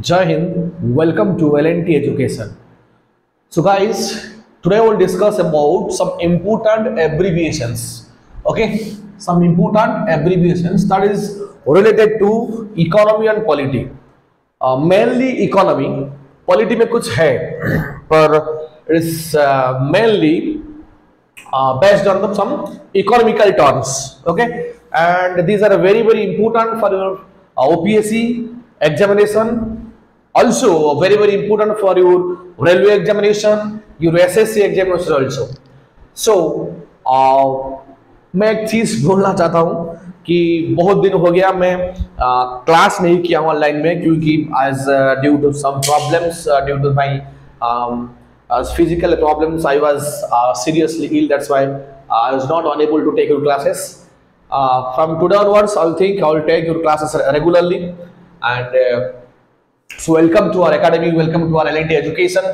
जय Hind welcome to L education so guys today will discuss about some important abbreviations okay some important abbreviations that is related to economy and polity mainly economy polity में कुछ है, पर it's mainly based on the some economical terms okay and these are very very important for your OPSC examination also very very important for your railway examination your ssc examination also so uh, मैं एक चीज़ बोलना चाहता हूँ कि बहुत दिन हो गया मैं uh, आ, क्लास नहीं किया हूँ ऑनलाइन में क्योंकि as due to some problems due to my physical problems I was seriously ill that's why I was not unable to take your classes from today onwards I think I will take your classes regularly and so welcome to our academy welcome to our lnt education.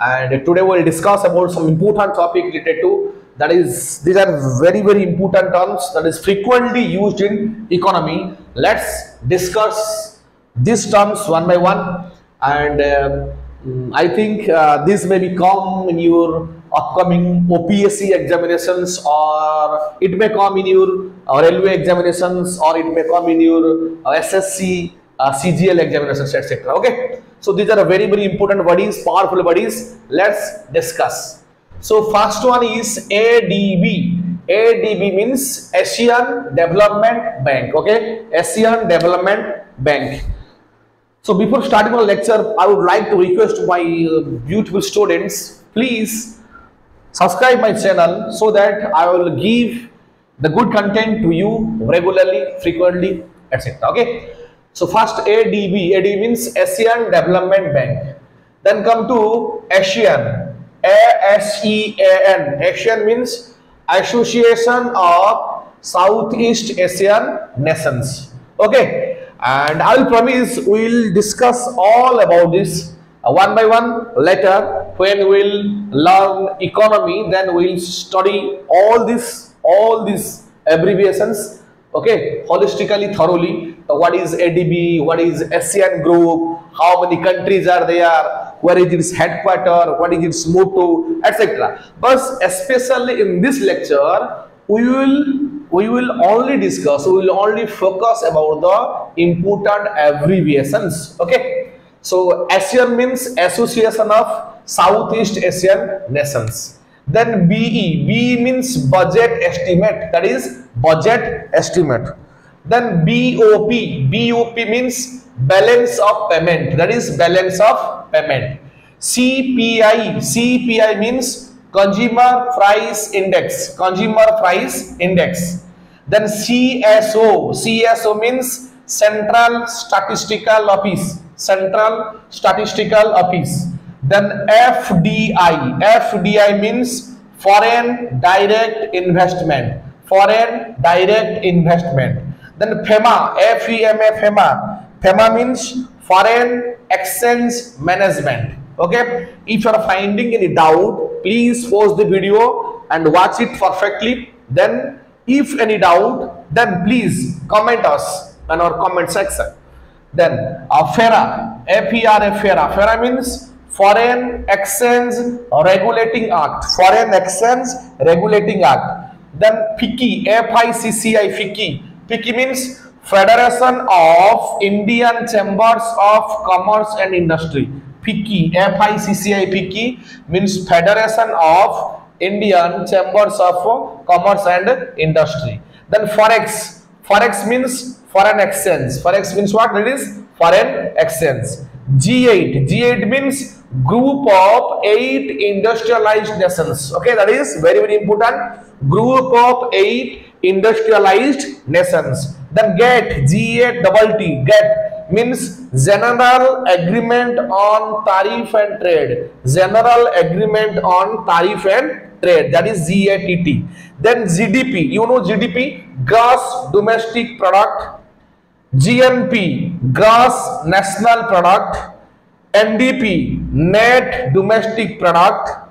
And today we'll discuss about some important topic related to that is these are very very important terms that is frequently used in economy. Let's discuss these terms one by one. And Mm, I think uh, this may become in your upcoming OPSC examinations or it may come in your uh, railway examinations or it may come in your uh, SSC, CGL examinations, etc. Okay. So these are very, very important bodies, powerful bodies. Let's discuss. So first one is ADB. ADB means Asian Development Bank. Okay. Asian Development Bank. So before starting our lecture, I would like to request my uh, beautiful students, please subscribe my channel so that I will give the good content to you regularly, frequently, etc. Okay. So first ADB, ADB means Asian Development Bank. Then come to ASEAN, A-S-E-A-N. ASEAN means Association of Southeast Asian Nations. Okay and I will promise we will discuss all about this uh, one by one later when we will learn economy then we will study all this all these abbreviations okay holistically thoroughly what is ADB what is ASEAN group how many countries are there where is its headquarter what is its motto etc but especially in this lecture we will we will only discuss we will only focus about the important abbreviations okay? So ASEAN means association of southeast asian nations. Then be be means budget estimate that is budget estimate then bop bop means balance of payment that is balance of payment cpi cpi means consumer price index consumer price index then cso cso means central statistical office central statistical office then fdi fdi means foreign direct investment foreign direct investment then fema fema fema fema means foreign exchange management. Okay? If you are finding any doubt please pause the video and watch it perfectly. Then if any doubt then please comment us in our comment section. Then afera afera afera afera means foreign exchange regulating act. Foreign exchange regulating act. Then FICCI FICCI FICCI FICCI means Federation of Indian Chambers of Commerce and Industry FICCI, F-I-C-C-I FICCI means Federation of Indian Chambers of Commerce and Industry. Then Forex, Forex means foreign exchange. Forex means what? It is foreign exchange. G8, G8 means group of eight industrialized nations. Okay, that is very very important. Group of eight industrialized nations. Then GATT, G8 double T, GATT means general agreement on tariff and trade general agreement on tariff and trade that is GATT then GDP you know GDP gross domestic product GNP gross national product NDP net domestic product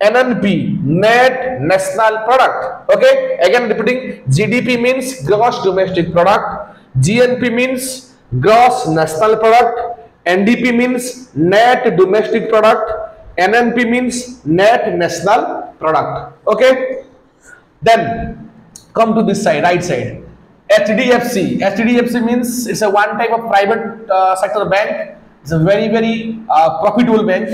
NNP net national product okay again repeating GDP means gross domestic product GNP means gross national product NDP means net domestic product. NNP means net national product. Okay. Then come to this side, right side. HDFC. HDFC means it's a one type of private uh, sector bank. It's a very very uh, profitable bank.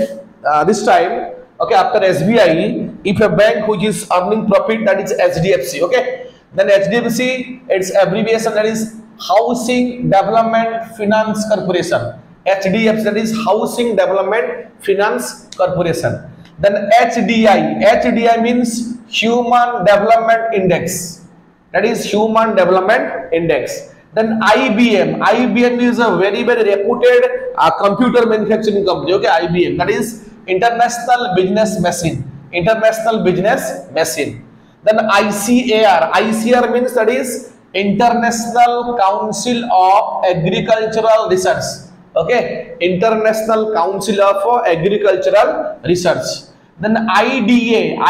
Uh, this time, okay, after SBI, if a bank which is earning profit, that is HDFC. Okay, then HDFC, its abbreviation that is Housing Development Finance Corporation. HDFC that is Housing Development Finance Corporation. Then HDI. HDI means Human Development Index. That is Human Development Index. Then IBM. IBM is a very very reputed uh, computer manufacturing company. Okay, IBM. That is International Business Machine. International Business Machine. Then ICAR. ICAR means that is International Council of Agricultural Research okay international council of agricultural research then ida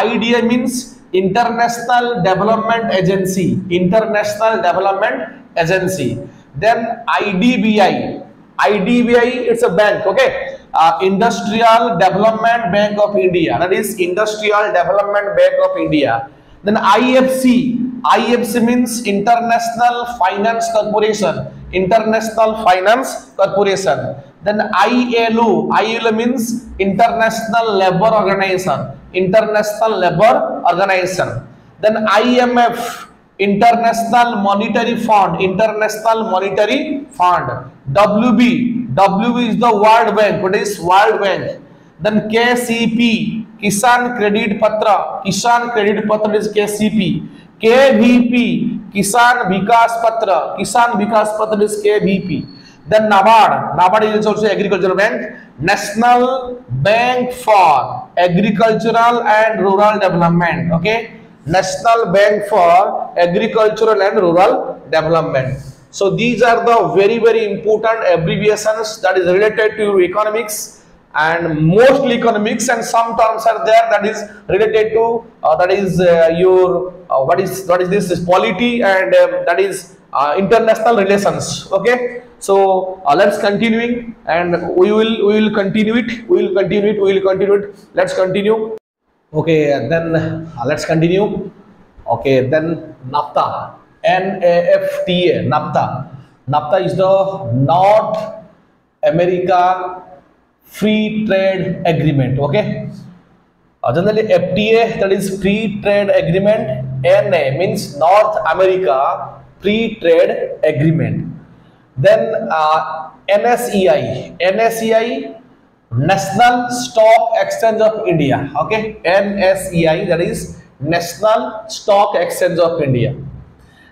ida means international development agency international development agency then idbi idbi it's a bank okay uh, industrial development bank of india that is industrial development bank of india then ifc ifc means international finance corporation International Finance Corporation. Then ILO, ILO means International Labour Organization, International Labour Organization. Then IMF, International Monetary Fund, International Monetary Fund. WB, WB is the World Bank. What is World Bank? Then KCP, Kisan Credit Patra, Kisan Credit Patra is KCP. KVP, Kisan Vikas Patra. Kisan Vikas Patra is KVP. Then NABARD. NABARD is also agricultural bank. National Bank for Agricultural and Rural Development. Okay. National Bank for Agricultural and Rural Development. So these are the very very important abbreviations that is related to economics and mostly economics and some terms are there that is related to uh, that is uh, your uh, what is what is this is polity and um, that is uh, international relations. Okay? So uh, let's continuing and we will we will continue it. We will continue it. We will continue it. Let's continue. Okay then uh, let's continue. Okay then NAFTA NAFTA NAFTA NAFTA is the North America free trade agreement okay uh, generally fta that is free trade agreement na means north america free trade agreement then uh, nsei nsei national stock exchange of india okay nsei that is national stock exchange of india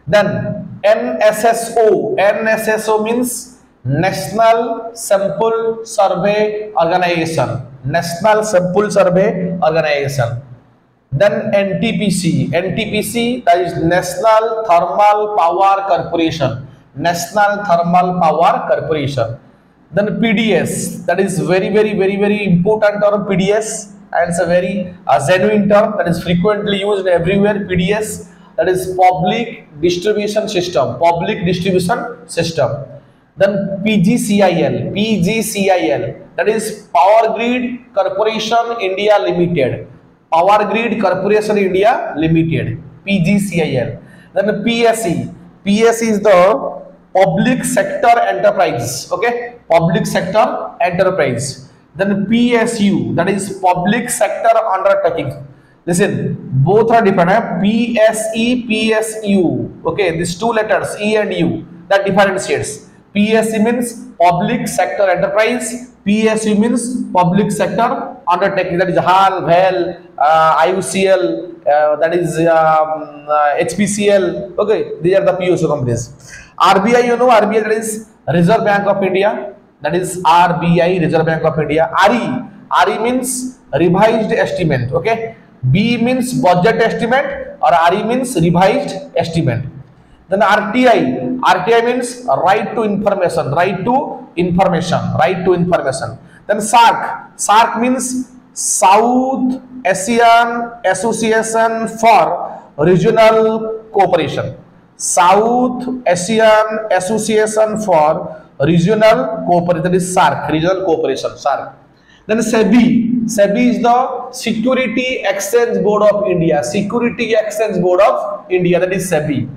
then nsso nsso means National Sample Survey Organization. National Sample Survey Organization. Then NTPC. NTPC that is National Thermal Power Corporation. National Thermal Power Corporation. Then PDS that is very very very very important term PDS and it's a very uh, genuine term that is frequently used everywhere PDS that is public distribution system public distribution system then PGCIL, PGCIL, that is Power Grid Corporation India Limited, Power Grid Corporation India Limited, PGCIL. Then PSE, PSE is the Public Sector Enterprise, okay, Public Sector Enterprise. Then PSU, that is Public Sector Undertaking. Listen, both are different. Eh? PSE, PSU, okay, these two letters, E and U, that differentiates. PSE means public sector enterprise. PSU means public sector undertaking. That is HAL, VAL, uh, IUCL, uh, that is um, uh, HPCL. Okay, these are the PSU companies. RBI, you know, RBI that is Reserve Bank of India. That is RBI, Reserve Bank of India. RE, RE means revised estimate. Okay, B means budget estimate or RE means revised estimate. Then RTI, RTI means right to information, right to information, right to information. Then SAARC, SAARC means South Asian Association for Regional Cooperation. South Asian Association for regional cooperation, that is SAARC, regional cooperation, SAARC. Then SEBI, SEBI is the Security Exchange Board of India, Security Exchange Board of India, that is SEBI.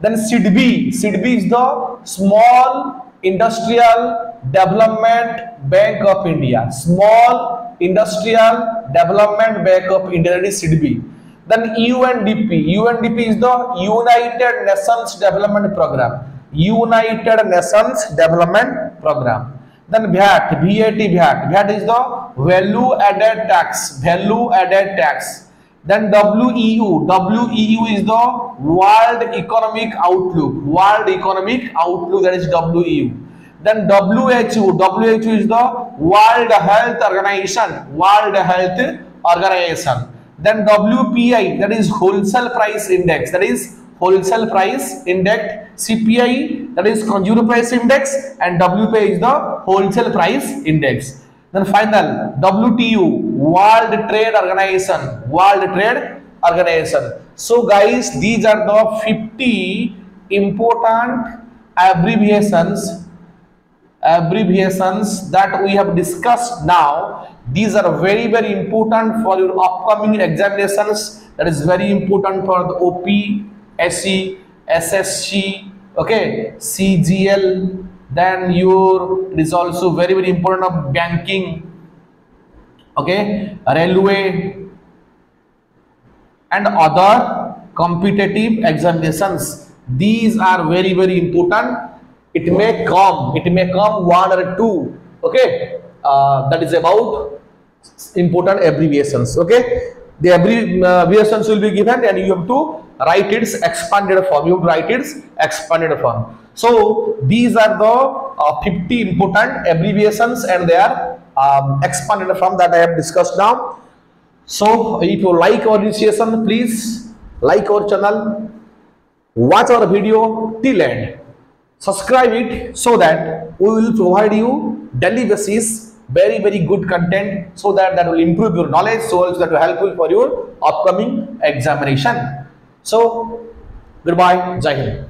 Then SIDBI, SIDBI is the Small Industrial Development Bank of India, Small Industrial Development Bank of India, that is SIDBI. Then UNDP, UNDP is the United Nations Development Program, United Nations Development Program. Then VAT, VAT, VAT, VAT is the Value Added Tax, Value Added Tax. Then WEU, WEU is the World Economic Outlook, World Economic Outlook, that is WEU. Then WHO, WHO is the World Health Organization, World Health Organization. Then WPI, that is Wholesale Price Index, that is wholesale price index cpi that is consumer price index and wpi is the wholesale price index. Then final wto world trade organization world trade organization. So guys these are the 50 important abbreviations abbreviations that we have discussed now. These are very very important for your upcoming examinations. That is very important for the op SE, SSC, okay, CGL, then your, it is also very, very important of banking, okay, railway, and other competitive examinations. These are very, very important. It may come, it may come one or two, okay, uh, that is about important abbreviations, okay. The abbreviations will be given and you have to write its expanded form. You write its expanded form. So these are the uh, 50 important abbreviations and they are um, expanded form that I have discussed now. So if you like our initiation, please like our channel, watch our video till end, subscribe it so that we will provide you daily basis very very good content so that that will improve your knowledge so that will helpful for your upcoming examination so, goodbye, Jai Hind.